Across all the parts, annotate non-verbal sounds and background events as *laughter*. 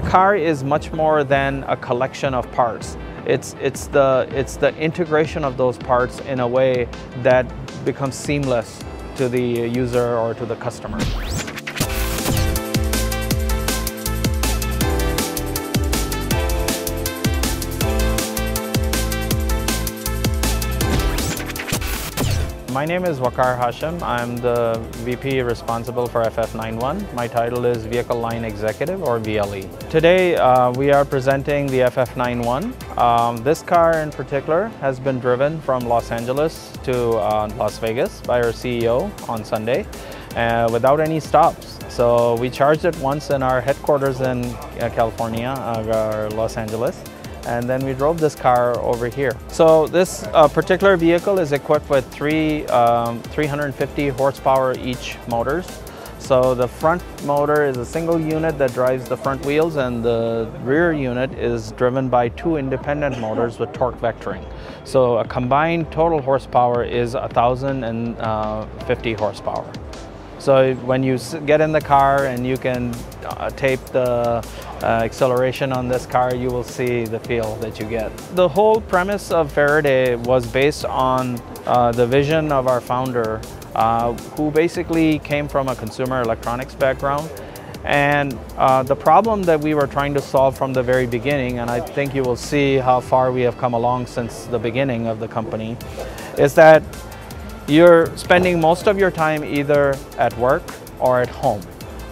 the car is much more than a collection of parts. It's, it's, the, it's the integration of those parts in a way that becomes seamless to the user or to the customer. My name is Waqar Hashim. I'm the VP responsible for FF91. My title is Vehicle Line Executive or VLE. Today uh, we are presenting the FF91. Um, this car in particular has been driven from Los Angeles to uh, Las Vegas by our CEO on Sunday uh, without any stops. So we charged it once in our headquarters in uh, California, uh, Los Angeles and then we drove this car over here. So this uh, particular vehicle is equipped with three um, 350 horsepower each motors. So the front motor is a single unit that drives the front wheels and the rear unit is driven by two independent motors with torque vectoring. So a combined total horsepower is 1,050 uh, horsepower. So when you get in the car and you can uh, tape the uh, acceleration on this car, you will see the feel that you get. The whole premise of Faraday was based on uh, the vision of our founder, uh, who basically came from a consumer electronics background. And uh, the problem that we were trying to solve from the very beginning, and I think you will see how far we have come along since the beginning of the company, is that you're spending most of your time either at work or at home.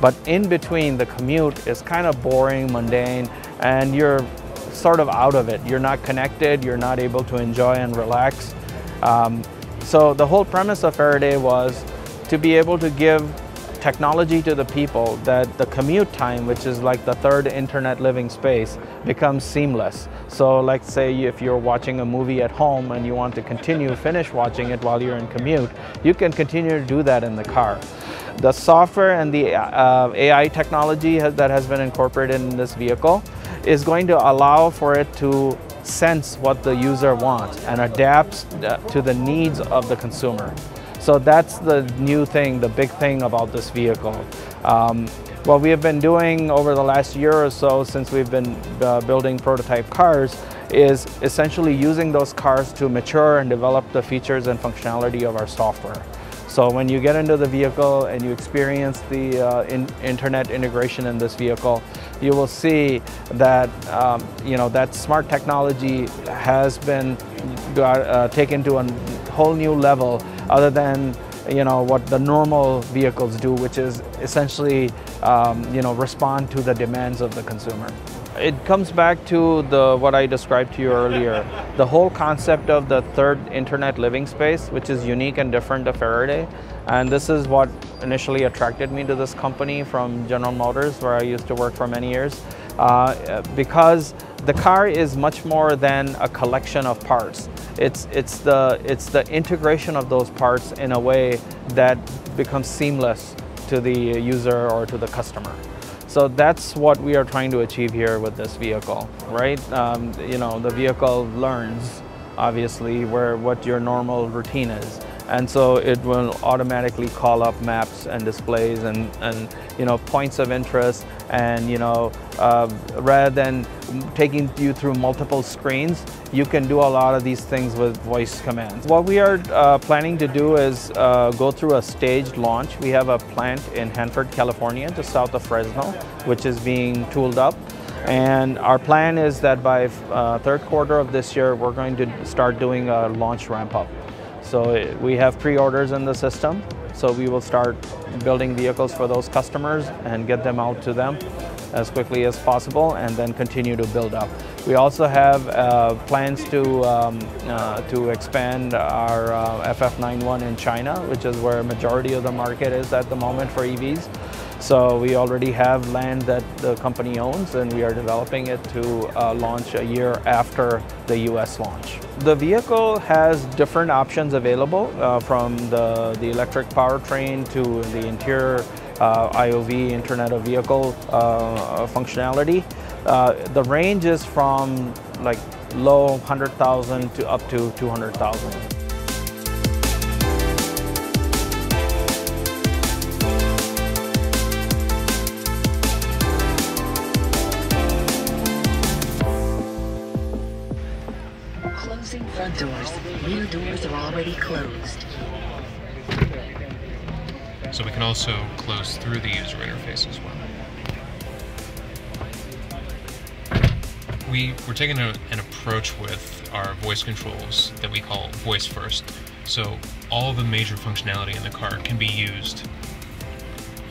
But in between, the commute is kind of boring, mundane, and you're sort of out of it. You're not connected, you're not able to enjoy and relax. Um, so the whole premise of Faraday was to be able to give technology to the people that the commute time, which is like the third internet living space, becomes seamless. So like say if you're watching a movie at home and you want to continue, *laughs* finish watching it while you're in commute, you can continue to do that in the car. The software and the uh, AI technology has, that has been incorporated in this vehicle is going to allow for it to sense what the user wants and adapts uh, to the needs of the consumer. So that's the new thing, the big thing about this vehicle. Um, what we have been doing over the last year or so since we've been uh, building prototype cars is essentially using those cars to mature and develop the features and functionality of our software. So when you get into the vehicle and you experience the uh, in internet integration in this vehicle, you will see that um, you know that smart technology has been uh, taken to a whole new level other than you know what the normal vehicles do, which is essentially um, you know respond to the demands of the consumer. It comes back to the what I described to you earlier, the whole concept of the third internet living space, which is unique and different to Faraday. And this is what initially attracted me to this company from General Motors, where I used to work for many years, uh, because the car is much more than a collection of parts. It's, it's, the, it's the integration of those parts in a way that becomes seamless to the user or to the customer. So that's what we are trying to achieve here with this vehicle, right? Um, you know, the vehicle learns, obviously, where what your normal routine is and so it will automatically call up maps and displays and, and you know points of interest and you know uh, rather than taking you through multiple screens you can do a lot of these things with voice commands. What we are uh, planning to do is uh, go through a staged launch. We have a plant in Hanford, California just south of Fresno which is being tooled up and our plan is that by uh, third quarter of this year we're going to start doing a launch ramp up. So we have pre-orders in the system, so we will start building vehicles for those customers and get them out to them as quickly as possible and then continue to build up. We also have uh, plans to, um, uh, to expand our uh, FF91 in China, which is where majority of the market is at the moment for EVs. So we already have land that the company owns and we are developing it to uh, launch a year after the US launch. The vehicle has different options available uh, from the, the electric powertrain to the interior uh, IOV, Internet of Vehicle uh, functionality. Uh, the range is from like low 100,000 to up to 200,000. Front doors. Rear doors are already closed. So we can also close through the user interface as well. We, we're taking a, an approach with our voice controls that we call voice first. So all the major functionality in the car can be used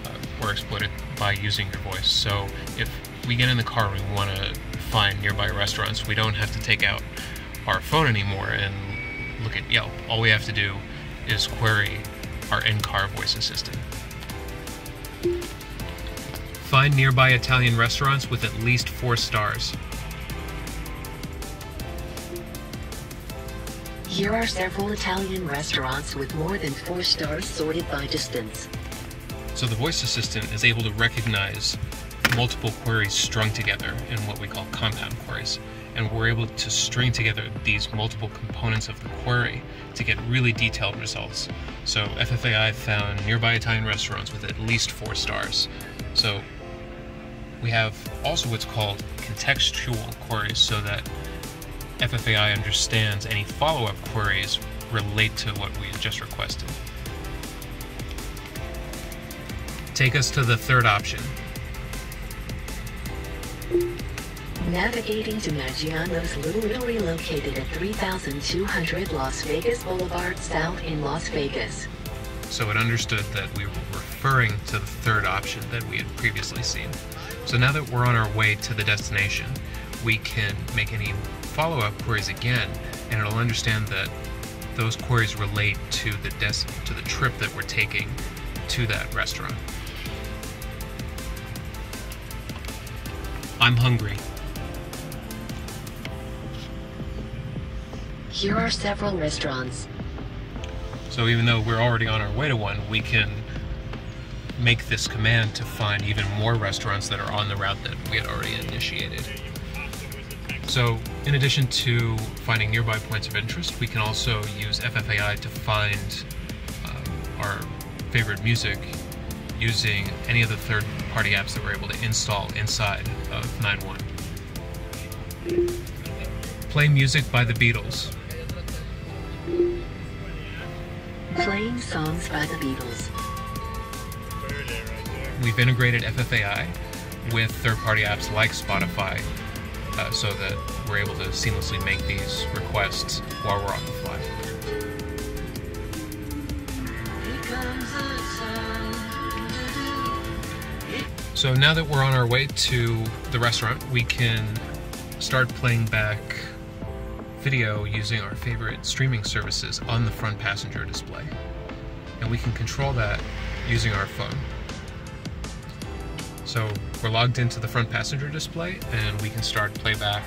uh, or exploited by using your voice. So if we get in the car we want to find nearby restaurants, we don't have to take out our phone anymore and look at Yelp. All we have to do is query our in-car voice assistant. Find nearby Italian restaurants with at least four stars. Here are several Italian restaurants with more than four stars sorted by distance. So the voice assistant is able to recognize multiple queries strung together in what we call compound queries. And we're able to string together these multiple components of the query to get really detailed results. So FFAI found nearby Italian restaurants with at least four stars. So we have also what's called contextual queries so that FFAI understands any follow-up queries relate to what we just requested. Take us to the third option, Navigating to Maggiano's Italy located at 3200 Las Vegas Boulevard South in Las Vegas. So it understood that we were referring to the third option that we had previously seen. So now that we're on our way to the destination, we can make any follow-up queries again, and it'll understand that those queries relate to the des- to the trip that we're taking to that restaurant. I'm hungry. Here are several restaurants. So even though we're already on our way to one, we can make this command to find even more restaurants that are on the route that we had already initiated. So in addition to finding nearby points of interest, we can also use FFAI to find um, our favorite music using any of the third-party apps that we're able to install inside of 9.1. Play music by the Beatles. Playing songs by the Beatles. We've integrated FFAI with third-party apps like Spotify uh, so that we're able to seamlessly make these requests while we're on the fly. So now that we're on our way to the restaurant, we can start playing back video using our favorite streaming services on the front passenger display. And we can control that using our phone. So we're logged into the front passenger display and we can start playback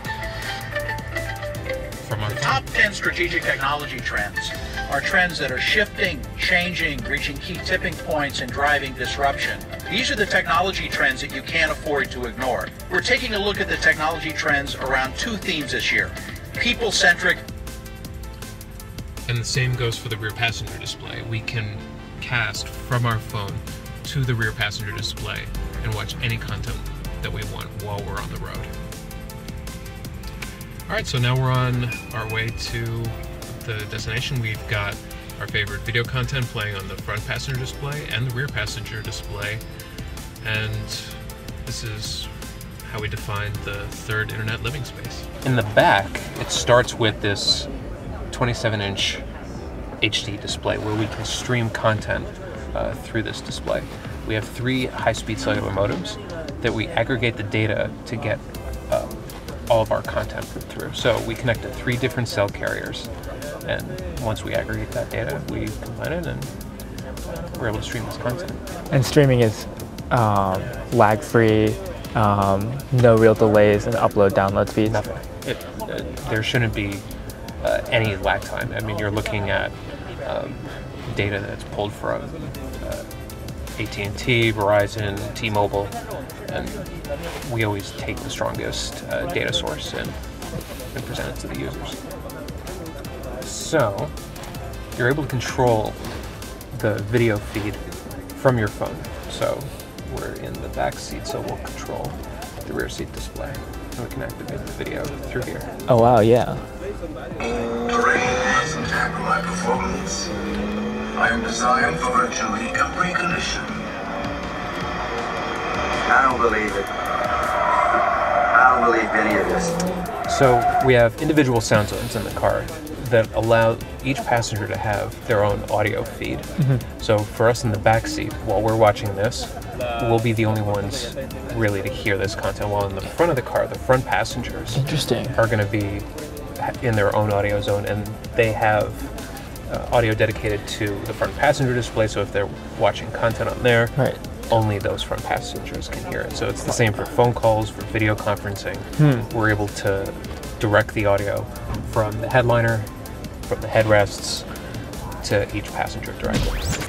from our The top 10 strategic technology trends are trends that are shifting, changing, reaching key tipping points, and driving disruption. These are the technology trends that you can't afford to ignore. We're taking a look at the technology trends around two themes this year people centric And the same goes for the rear passenger display. We can cast from our phone to the rear passenger display and watch any content that we want while we're on the road. All right, so now we're on our way to the destination. We've got our favorite video content playing on the front passenger display and the rear passenger display. And this is how we define the third internet living space. In the back, it starts with this 27 inch HD display where we can stream content uh, through this display. We have three high speed cellular modems that we aggregate the data to get um, all of our content through. So we connect to three different cell carriers, and once we aggregate that data, we combine it and we're able to stream this content. And streaming is um, lag free, um, no real delays in upload download speeds. Nothing. It, uh, there shouldn't be uh, any lag time. I mean, you're looking at um, data that's pulled from uh, AT&T, Verizon, T-Mobile, and we always take the strongest uh, data source and, and present it to the users. So, you're able to control the video feed from your phone. So, we're in the back seat, so we'll control the rear seat display. And we can activate the video through here. Oh wow, yeah. Terrain doesn't hamper my performance. I am designed for virtually every condition. I don't believe it. I don't believe any of this. So we have individual sound zones in the car that allow each passenger to have their own audio feed. So for us in the back seat, while we're watching this, we'll be the only ones really to hear this content. While in the front of the car, the front passengers Interesting. are going to be in their own audio zone, and they have uh, audio dedicated to the front passenger display. So if they're watching content on there, Right. only those front passengers can hear it. So it's the same for phone calls, for video conferencing. We're able to direct the audio from the headliner, headrests to each passenger directly.